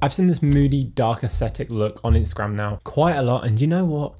I've seen this moody, dark aesthetic look on Instagram now quite a lot. And you know what?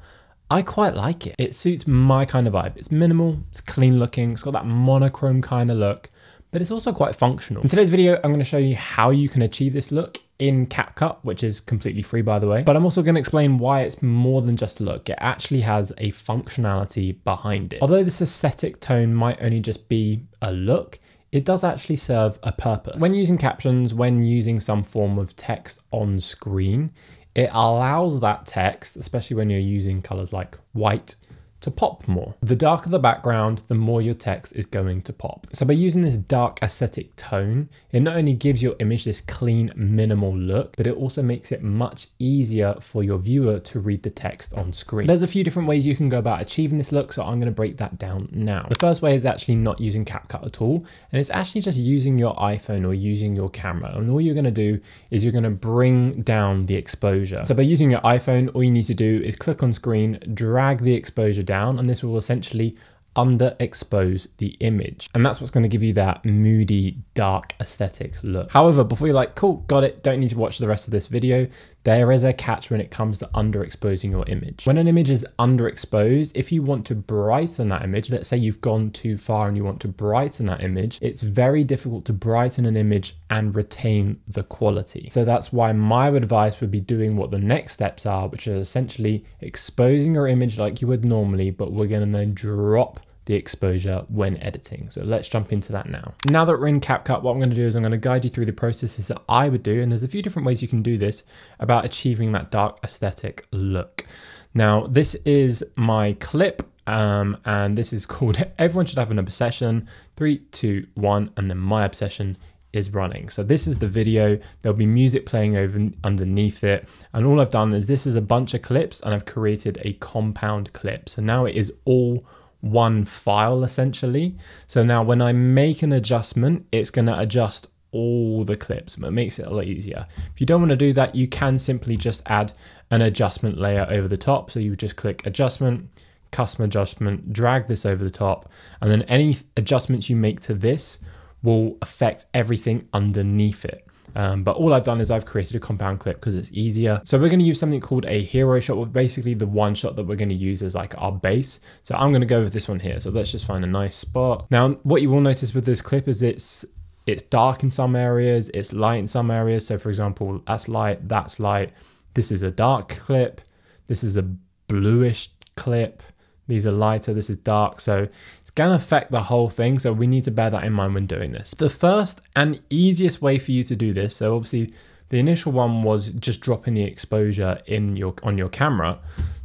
I quite like it. It suits my kind of vibe. It's minimal, it's clean looking, it's got that monochrome kind of look, but it's also quite functional. In today's video, I'm gonna show you how you can achieve this look in CapCut, which is completely free by the way. But I'm also gonna explain why it's more than just a look. It actually has a functionality behind it. Although this aesthetic tone might only just be a look, it does actually serve a purpose. When using captions, when using some form of text on screen, it allows that text, especially when you're using colors like white, to pop more. The darker the background, the more your text is going to pop. So by using this dark aesthetic tone, it not only gives your image this clean, minimal look, but it also makes it much easier for your viewer to read the text on screen. There's a few different ways you can go about achieving this look, so I'm gonna break that down now. The first way is actually not using CapCut at all, and it's actually just using your iPhone or using your camera. And all you're gonna do is you're gonna bring down the exposure. So by using your iPhone, all you need to do is click on screen, drag the exposure down and this will essentially underexpose the image. And that's what's to give you that moody, dark aesthetic look. However, before you're like, cool, got it, don't need to watch the rest of this video, there is a catch when it comes to underexposing your image. When an image is underexposed, if you want to brighten that image, let's say you've gone too far and you want to brighten that image, it's very difficult to brighten an image and retain the quality. So that's why my advice would be doing what the next steps are, which is essentially exposing your image like you would normally, but we're going to then drop the exposure when editing. So let's jump into that now. Now that we're in CapCut, what I'm gonna do is I'm gonna guide you through the processes that I would do. And there's a few different ways you can do this about achieving that dark aesthetic look. Now, this is my clip um, and this is called Everyone Should Have an Obsession. Three, two, one, and then my obsession is running. So this is the video. There'll be music playing over underneath it. And all I've done is this is a bunch of clips and I've created a compound clip. So now it is all one file essentially. So now when I make an adjustment, it's going to adjust all the clips, but it makes it a lot easier. If you don't want to do that, you can simply just add an adjustment layer over the top. So you just click adjustment, custom adjustment, drag this over the top, and then any adjustments you make to this will affect everything underneath it. Um, but all I've done is I've created a compound clip because it's easier. So we're going to use something called a hero shot, basically the one shot that we're going to use as like our base. So I'm going to go with this one here. So let's just find a nice spot. Now, what you will notice with this clip is it's it's dark in some areas, it's light in some areas. So for example, that's light, that's light. This is a dark clip. This is a bluish clip. These are lighter, this is dark. So it's to affect the whole thing. So we need to bear that in mind when doing this. The first and easiest way for you to do this, so obviously the initial one was just dropping the exposure in your on your camera.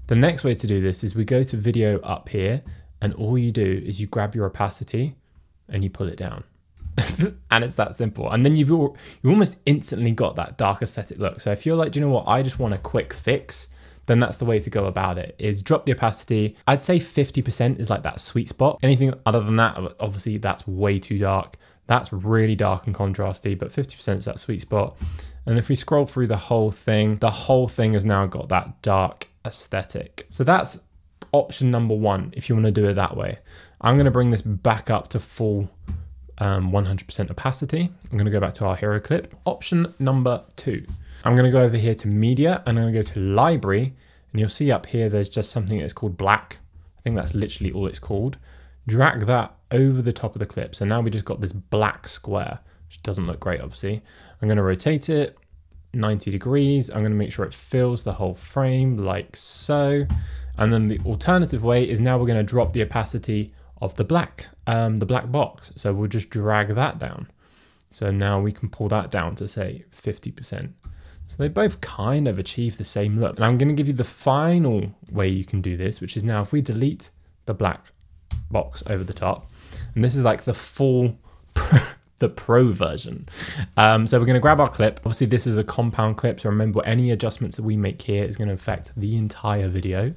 The next way to do this is we go to video up here and all you do is you grab your opacity and you pull it down. and it's that simple. And then you've you almost instantly got that dark aesthetic look. So if you're like, do you know what, I just want a quick fix, then that's the way to go about it is drop the opacity. I'd say 50% is like that sweet spot. Anything other than that, obviously that's way too dark. That's really dark and contrasty, but 50% is that sweet spot. And if we scroll through the whole thing, the whole thing has now got that dark aesthetic. So that's option number one, if you want to do it that way. I'm going to bring this back up to full 100% um, opacity. I'm going to go back to our hero clip. Option number two. I'm going to go over here to media and I'm going to go to library and you'll see up here there's just something that's called black. I think that's literally all it's called. Drag that over the top of the clip. So now we just got this black square, which doesn't look great obviously. I'm going to rotate it 90 degrees. I'm going to make sure it fills the whole frame like so. And then the alternative way is now we're going to drop the opacity of the black, um, the black box. So we'll just drag that down. So now we can pull that down to say 50%. So they both kind of achieve the same look. And I'm going to give you the final way you can do this, which is now if we delete the black box over the top, and this is like the full, the pro version. Um, so we're going to grab our clip. Obviously this is a compound clip. So remember any adjustments that we make here is going to affect the entire video.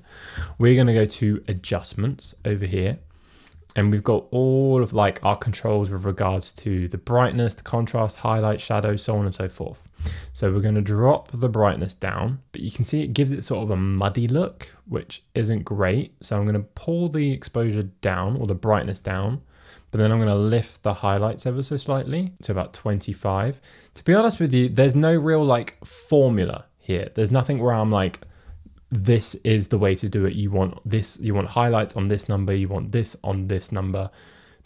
We're going to go to adjustments over here and we've got all of like our controls with regards to the brightness, the contrast, highlight, shadow, so on and so forth. So we're going to drop the brightness down, but you can see it gives it sort of a muddy look, which isn't great. So I'm going to pull the exposure down or the brightness down, but then I'm going to lift the highlights ever so slightly to about 25. To be honest with you, there's no real like formula here. There's nothing where I'm like, this is the way to do it. You want this, you want highlights on this number, you want this on this number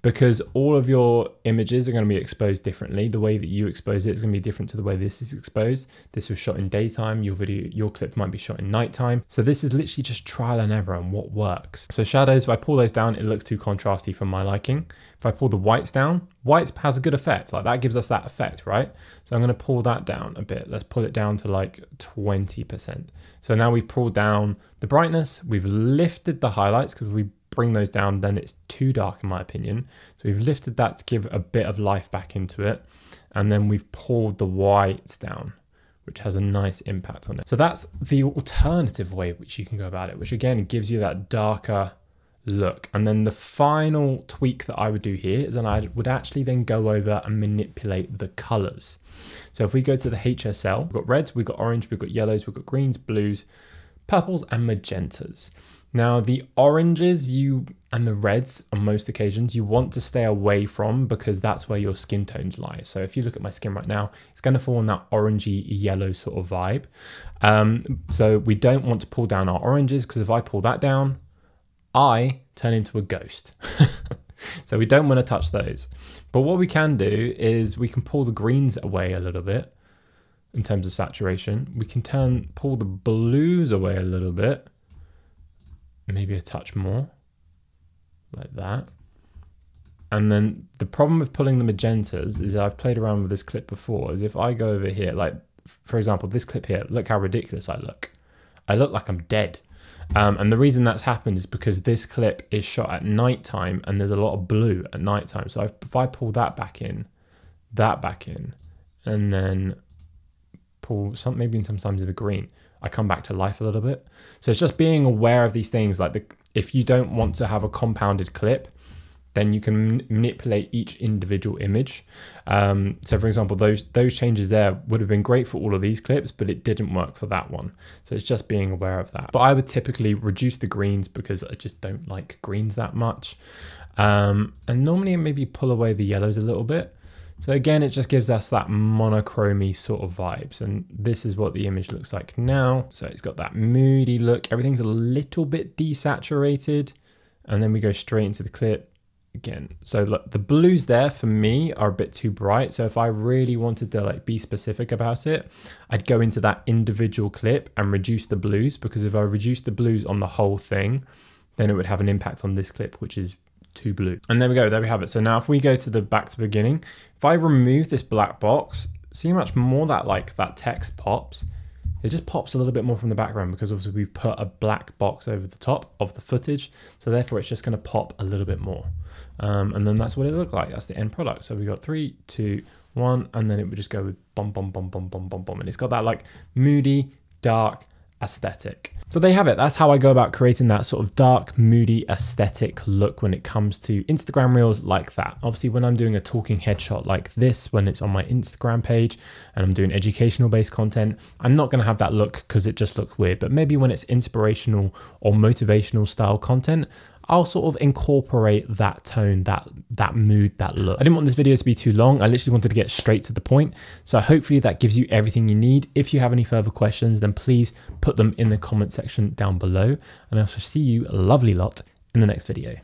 because all of your images are going to be exposed differently. The way that you expose it is going to be different to the way this is exposed. This was shot in daytime, your video, your clip might be shot in nighttime. So this is literally just trial and error on what works. So shadows, if I pull those down, it looks too contrasty for my liking. If I pull the whites down, whites has a good effect. Like that gives us that effect, right? So I'm going to pull that down a bit. Let's pull it down to like 20%. So now we've pulled down the brightness, we've lifted the highlights because we bring those down, then it's too dark in my opinion. So we've lifted that to give a bit of life back into it. And then we've pulled the whites down, which has a nice impact on it. So that's the alternative way which you can go about it, which again gives you that darker look. And then the final tweak that I would do here is that I would actually then go over and manipulate the colors. So if we go to the HSL, we've got reds, we've got orange, we've got yellows, we've got greens, blues, purples, and magentas. Now, the oranges you and the reds on most occasions you want to stay away from because that's where your skin tones lie. So if you look at my skin right now, it's going to fall in that orangey yellow sort of vibe. Um, so we don't want to pull down our oranges because if I pull that down, I turn into a ghost. so we don't want to touch those. But what we can do is we can pull the greens away a little bit in terms of saturation. We can turn pull the blues away a little bit maybe a touch more, like that. And then the problem with pulling the magentas is I've played around with this clip before, is if I go over here, like for example, this clip here, look how ridiculous I look. I look like I'm dead. Um, and the reason that's happened is because this clip is shot at nighttime and there's a lot of blue at nighttime. So if I pull that back in, that back in, and then pull some, maybe in sometimes the green, I come back to life a little bit. So it's just being aware of these things. Like the, if you don't want to have a compounded clip, then you can manipulate each individual image. Um, so for example, those those changes there would have been great for all of these clips, but it didn't work for that one. So it's just being aware of that. But I would typically reduce the greens because I just don't like greens that much. Um, and normally maybe pull away the yellows a little bit. So again, it just gives us that monochromy sort of vibes. And this is what the image looks like now. So it's got that moody look. Everything's a little bit desaturated. And then we go straight into the clip again. So look, the blues there for me are a bit too bright. So if I really wanted to like be specific about it, I'd go into that individual clip and reduce the blues because if I reduce the blues on the whole thing, then it would have an impact on this clip, which is to blue. And there we go, there we have it. So now if we go to the back to beginning, if I remove this black box, see much more that like that text pops? It just pops a little bit more from the background because obviously we've put a black box over the top of the footage. So therefore it's just gonna pop a little bit more. Um, and then that's what it looked like. That's the end product. So we got three, two, one, and then it would just go with bum, bum, bum, bum, bum, bum, bum. And it's got that like moody, dark aesthetic. So there you have it. That's how I go about creating that sort of dark, moody aesthetic look when it comes to Instagram reels like that. Obviously, when I'm doing a talking headshot like this, when it's on my Instagram page and I'm doing educational based content, I'm not going to have that look because it just looks weird. But maybe when it's inspirational or motivational style content, I'll sort of incorporate that tone, that that mood, that look. I didn't want this video to be too long. I literally wanted to get straight to the point. So hopefully that gives you everything you need. If you have any further questions, then please put them in the comment section down below. And I shall see you lovely lot in the next video.